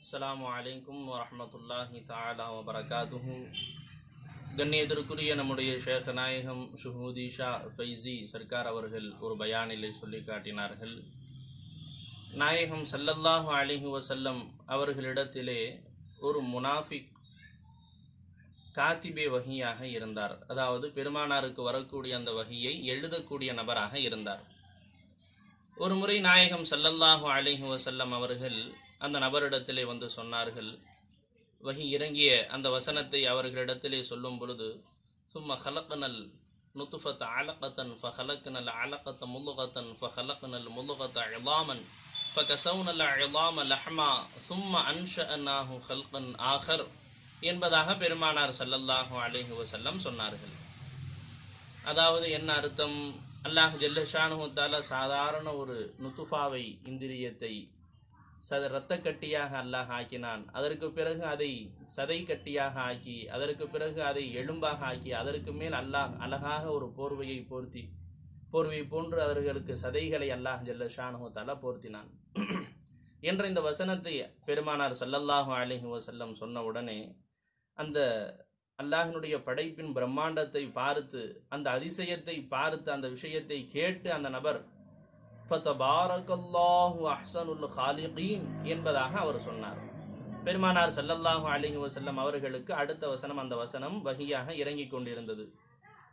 அஸ்லாம் வலைக்கும் வரமத்துல்லாஹி தாலா வபரகாத்துஹு கண்ணியத்திற்குரிய நம்முடைய ஷேக் நாயகம் ஷுஹூதிஷா ஃபைசி சர்க்கார் அவர்கள் ஒரு பயானிலே சொல்லி காட்டினார்கள். நாயகம் சல்லல்லாஹு அலைஹி வசல்லம் அவர்களிடத்திலே ஒரு முனாஃபிக் காத்திபே வகியாக இருந்தார். அதாவது பெருமானாருக்கு வரக்கூடிய அந்த வகையை எழுதக்கூடிய நபராக இருந்தார். ஒரு முறை நாயகம் சல்லல்லாஹு அலைஹி வசல்லம் அவர்கள் அந்த நபரிடத்திலே வந்து சொன்னார்கள். வகி இறங்கிய அந்த வசனத்தை அவர்களிடத்திலே சொல்லும் பொழுது சும்ம ஹலக்கனல் நுத்துஃபத் அலகத்தன் ஃபஹலக்கனல் அலகத்த முல்லுகத்தன் ஃபஹலக்கனல் முல்லுகத்த இலாமன் ஃபகசவுனல் இலாம லஹ்மா சும்ம அன்னாஹு ஹல்கன் ஆஹர் என்பதாக பெருமானார் சல்லல்லாஹு அலைஹி வசல்லம் சொன்னார்கள். அதாவது என்ன அர்த்தம்? அல்லாஹ் ஜல்லஷானு தாலா சாதாரண ஒரு நுத்துஃபாவை இந்திரியத்தை சத இரத்த கட்டியாக அல்லாஹ் ஆக்கினான். அதற்கு பிறகு அதை சதை கட்டியாக ஆக்கி அதற்கு பிறகு அதை எலும்பாக ஆக்கி அதற்கு மேல் அல்லாஹ் அழகாக ஒரு போர்வையை போர்த்தி போர்வை போன்று அவர்களுக்கு சதைகளை அல்லாஹ் ஜல்ல ஷானுகத்தால போர்த்தினான். என்ற இந்த வசனத்தை பெருமானார் சல்லல்லாஹு அலிஹி வசல்லம் சொன்ன உடனே அந்த அல்லாஹினுடைய படைப்பின் பிரம்மாண்டத்தை பார்த்து அந்த அதிசயத்தை பார்த்து அந்த விஷயத்தை கேட்டு அந்த நபர் என்பதாக அவர் சொன்னார். பெருமானார் சல்லல்லாஹு அலிஹி வசல்லம் அவர்களுக்கு அடுத்த வசனம் அந்த வசனம் வகியாக இறங்கிக் கொண்டிருந்தது.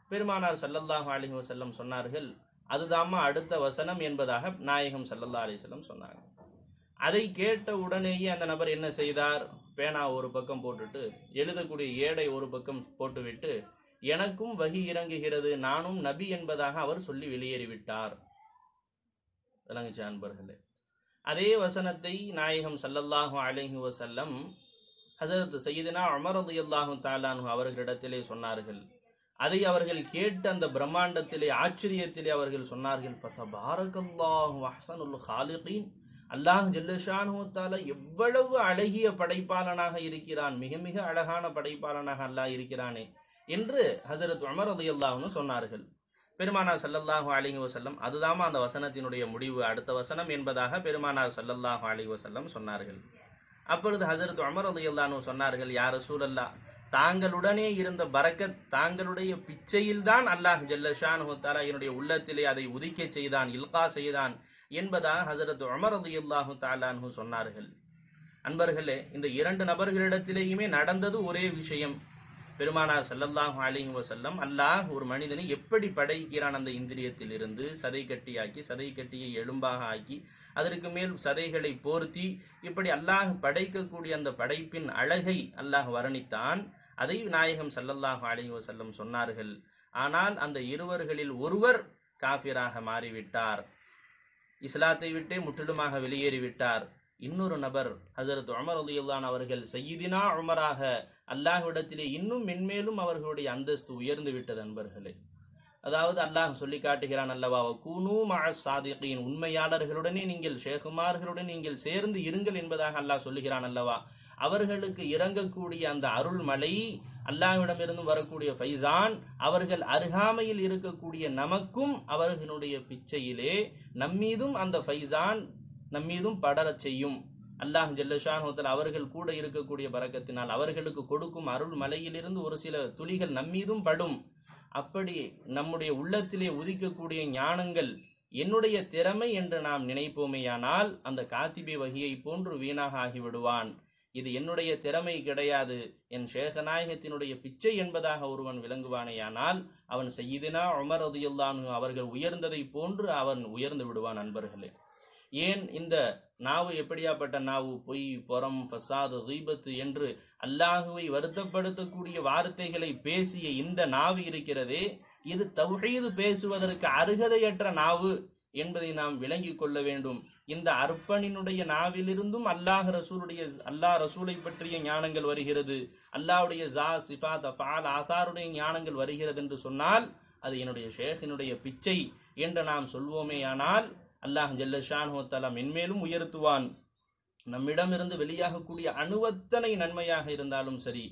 பெருமானார் சல்லல்லாஹு அலிஹி வசல்லம் சொன்னார்கள் அதுதாம்மா அடுத்த வசனம் என்பதாக நாயகம் சல்லல்லா அலிசல்லம் வஸல்லம் சொன்னாங்க. அதை கேட்ட உடனேயே அந்த நபர் என்ன செய்தார்? பேனா ஒரு பக்கம் போட்டுட்டு எழுதக்கூடிய ஏடை ஒரு பக்கம் போட்டுவிட்டு எனக்கும் வகி இறங்குகிறது நானும் நபி என்பதாக அவர் சொல்லி வெளியேறிவிட்டார். விளங்குச்சு அன்பர்களே அதே வசனத்தை நாயகம் சல்லல்லாஹு அலஹி வசல்லம் ஹசரத் சையதினா அமரது அல்லாஹும் தாலானு அவர்களிடத்திலே சொன்னார்கள். அதை அவர்கள் கேட்டு அந்த பிரம்மாண்டத்திலே ஆச்சரியத்திலே அவர்கள் சொன்னார்கள் ஃபதபாரகல்லாஹு அஹ்சனுல் ஹாலிகீன். அல்லாஹ் ஜல்லுஷானுத்தால எவ்வளவு அழகிய படைப்பாளனாக இருக்கிறான் மிக மிக அழகான படைப்பாளனாக அல்லாஹ் இருக்கிறானே என்று ஹசரத் உமர் ரலியல்லாஹு சொன்னார்கள். பெருமானார் சல்லல்லாஹு அலிஹி வசல்லம் அதுதாமா அந்த வசனத்தினுடைய முடிவு. அடுத்த வசனம் என்பதாக பெருமானார் சல்லல்லாஹு அலிஹி வசல்லம் சொன்னார்கள். அப்பொழுது ஹசரத் அமர் ரலியல்லாஹு சொன்னார்கள் யார் சூழல்லா தாங்களுடனே இருந்த பரக்கத் தாங்களுடைய பிச்சையில்தான் அல்லாஹ் ஜல்லஷான் தாலா என்னுடைய உள்ளத்திலே அதை உதிக்கச் செய்தான் இல்கா செய்தான் என்பதாக ஹசரத் அமர் ரலியல்லாஹு தாலான்ஹு சொன்னார்கள். அன்பர்களே இந்த இரண்டு நபர்களிடத்திலேயுமே நடந்தது ஒரே விஷயம். பெருமானார் செல்லல்லாஹு அலிஹி வசல்லம் அல்லாஹ் ஒரு மனிதனை எப்படி படைக்கிறான் அந்த இந்திரியத்தில் இருந்து சதை கட்டியாக்கி சதை கட்டியை எலும்பாக ஆக்கி அதற்கு மேல் சதைகளை போர்த்தி இப்படி அல்லாஹ் படைக்கக்கூடிய அந்த படைப்பின் அழகை அல்லாஹ் வர்ணித்தான். அதை நாயகம் ஸல்லல்லாஹு அலிஹி வசல்லம் சொன்னார்கள். ஆனால் அந்த இருவர்களில் ஒருவர் காஃபிராக மாறிவிட்டார். இஸ்லாத்தை விட்டே முற்றிலுமாக வெளியேறிவிட்டார். இன்னொரு நபர் ஹசரத் உமர் அலியுல்லான் அவர்கள் சையீதினா உமராக அல்லாஹ்விடத்திலே இன்னும் மென்மேலும் அவர்களுடைய அந்தஸ்து உயர்ந்து விட்டது நண்பர்களே. அதாவது அல்லாஹ் சொல்லி காட்டுகிறான் அல்லவா கூனு மா சாதிகின் உண்மையாளர்களுடனே நீங்கள் ஷேகுமார்களுடன் நீங்கள் சேர்ந்து இருங்கள் என்பதாக அல்லாஹ் சொல்லுகிறான் அல்லவா. அவர்களுக்கு இறங்கக்கூடிய அந்த அருள்மலை அல்லாஹ்விடமிருந்து வரக்கூடிய ஃபைசான் அவர்கள் அருகாமையில் இருக்கக்கூடிய நமக்கும் அவர்களுடைய பிச்சையிலே நம்மீதும் அந்த ஃபைசான் நம்மீதும் படரச் செய்யும். அல்லாஹ் ஜல்லஷான் அவர்கள் கூட இருக்கக்கூடிய பறக்கத்தினால் அவர்களுக்கு கொடுக்கும் அருள் மலையிலிருந்து ஒரு சில துளிகள் நம்மீதும் படும். அப்படி நம்முடைய உள்ளத்திலே உதிக்கக்கூடிய ஞானங்கள் என்னுடைய திறமை என்று நாம் நினைப்போமேயானால் அந்த காத்திபி வகையை போன்று வீணாக ஆகிவிடுவான். இது என்னுடைய திறமை கிடையாது. என் சேகநாயகத்தினுடைய பிச்சை என்பதாக ஒருவன் விளங்குவானேயானால் அவன் செய்தினா உமர் அதியுல்லான் அவர்கள் உயர்ந்ததை போன்று அவன் உயர்ந்து விடுவான் நண்பர்களே ஏன் இந்த நாவு எப்படியாப்பட்ட நாவு? பொய் பொறம் ஃபசாது தீபத்து என்று அல்லாஹுவை வருத்தப்படுத்தக்கூடிய வார்த்தைகளை பேசிய இந்த நாவு இருக்கிறதே இது தௌஹீது பேசுவதற்கு அருகதையற்ற நாவு என்பதை நாம் விளங்கிக் கொள்ள வேண்டும். இந்த அர்ப்பணினுடைய நாவிலிருந்தும் அல்லாஹ் ரசூலுடைய அல்லாஹ் ரசூலை பற்றிய ஞானங்கள் வருகிறது. அல்லாவுடைய ஜா சிஃபா தஃபால் ஆசாருடைய ஞானங்கள் வருகிறது என்று சொன்னால் அது என்னுடைய ஷேഖിனுடைய பிச்சை என்று நாம் சொல்வோமேயானால் அல்லாஹ் ஜல்லஷான் தலா மென்மேலும் உயர்த்துவான். நம்மிடமிருந்து வெளியாகக்கூடிய அணுவத்தனை நன்மையாக இருந்தாலும் சரி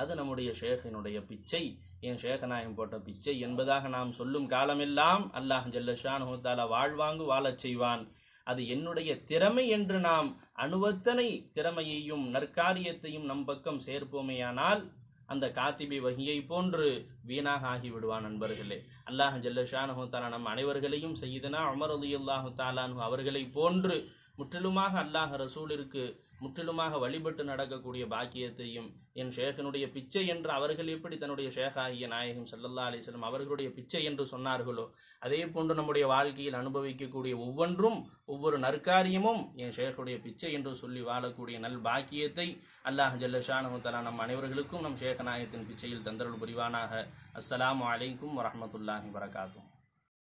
அது நம்முடைய ஷேகனுடைய பிச்சை. என் ஷேகநாயகம் போட்ட பிச்சை என்பதாக நாம் சொல்லும் காலமெல்லாம் அல்லாஹ் ஜல்லஷான் தாலா வாழ்வாங்கு வாழச் செய்வான். அது என்னுடைய திறமை என்று நாம் அணுவத்தனை திறமையையும் நற்காரியத்தையும் நம் பக்கம் சேர்ப்போமேயானால் அந்த காத்திபி வகியை போன்று வீணாக ஆகிவிடுவான் நண்பர்களே. அல்லாஹ் ஜல்லஷானு தாலா நம் அனைவர்களையும் செய்தனா உமர் அல்லாஹு தாலானு அவர்களை போன்று முற்றிலுமாக அல்லாஹ் ரசூலிற்கு முற்றிலுமாக வழிபட்டு நடக்கக்கூடிய பாக்கியத்தையும் என் ஷேகனுடைய பிச்சை என்று அவர்கள் எப்படி தன்னுடைய ஷேகாகிய நாயகம் சல்லல்லா அலிஸ்லம் அவர்களுடைய பிச்சை என்று சொன்னார்களோ அதே போன்று நம்முடைய வாழ்க்கையில் அனுபவிக்கக்கூடிய ஒவ்வொன்றும் ஒவ்வொரு நற்காரியமும் என் ஷேகனுடைய பிச்சை என்று சொல்லி வாழக்கூடிய நல் பாக்கியத்தை அல்லாஹ் ஜல்லஷானு தலா நம் அனைவர்களுக்கும் நம் ஷேக நாயகத்தின் பிச்சையில் தந்தருள் புரிவானாக. அஸ்லாம் வலைக்கும் வரமத்துல்லாஹி வரகாத்தும்